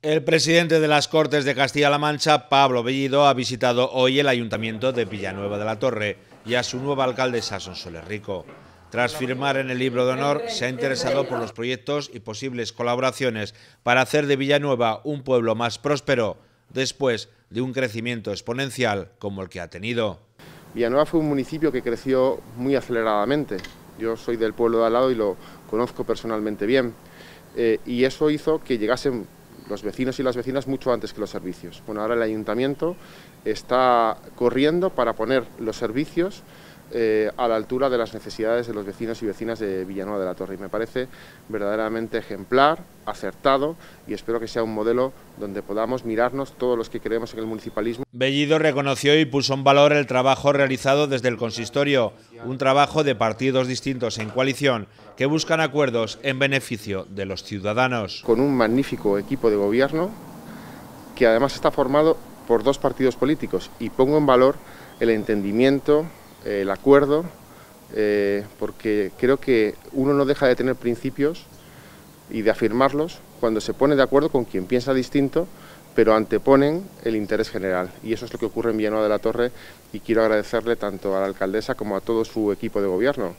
El presidente de las Cortes de Castilla-La Mancha, Pablo Bellido, ha visitado hoy el ayuntamiento de Villanueva de la Torre y a su nueva alcaldesa Sonsoles Rico. Tras firmar en el libro de honor, se ha interesado por los proyectos y posibles colaboraciones para hacer de Villanueva un pueblo más próspero, después de un crecimiento exponencial como el que ha tenido. Villanueva fue un municipio que creció muy aceleradamente. Yo soy del pueblo de al lado y lo conozco personalmente bien. Eh, y eso hizo que llegasen los vecinos y las vecinas mucho antes que los servicios. Bueno, ahora el ayuntamiento está corriendo para poner los servicios eh, a la altura de las necesidades de los vecinos y vecinas de Villanueva de la Torre. Y me parece verdaderamente ejemplar, acertado y espero que sea un modelo donde podamos mirarnos todos los que creemos en el municipalismo. Bellido reconoció y puso en valor el trabajo realizado desde el consistorio, un trabajo de partidos distintos en coalición que buscan acuerdos en beneficio de los ciudadanos. Con un magnífico equipo de gobierno que además está formado por dos partidos políticos y pongo en valor el entendimiento, el acuerdo, eh, porque creo que uno no deja de tener principios y de afirmarlos cuando se pone de acuerdo con quien piensa distinto, pero anteponen el interés general. Y eso es lo que ocurre en Villanueva de la Torre y quiero agradecerle tanto a la alcaldesa como a todo su equipo de gobierno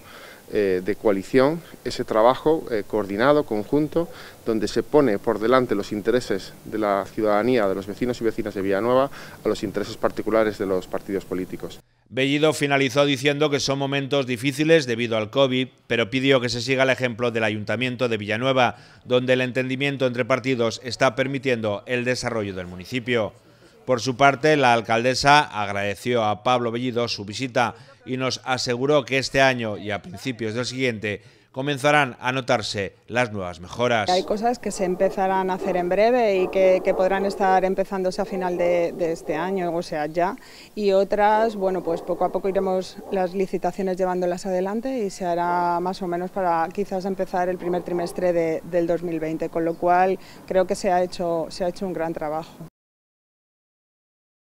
eh, de coalición, ese trabajo eh, coordinado, conjunto, donde se pone por delante los intereses de la ciudadanía, de los vecinos y vecinas de Villanueva, a los intereses particulares de los partidos políticos. Bellido finalizó diciendo que son momentos difíciles debido al COVID, pero pidió que se siga el ejemplo del Ayuntamiento de Villanueva, donde el entendimiento entre partidos está permitiendo el desarrollo del municipio. Por su parte, la alcaldesa agradeció a Pablo Bellido su visita y nos aseguró que este año y a principios del siguiente comenzarán a notarse las nuevas mejoras. Hay cosas que se empezarán a hacer en breve y que, podrán estar empezándose a final de, este año, o sea, ya, y otras, bueno, pues poco a poco iremos las licitaciones llevándolas adelante y se hará más o menos para quizás empezar el primer trimestre del 2020, con lo cual creo que se ha hecho, se ha hecho un gran trabajo.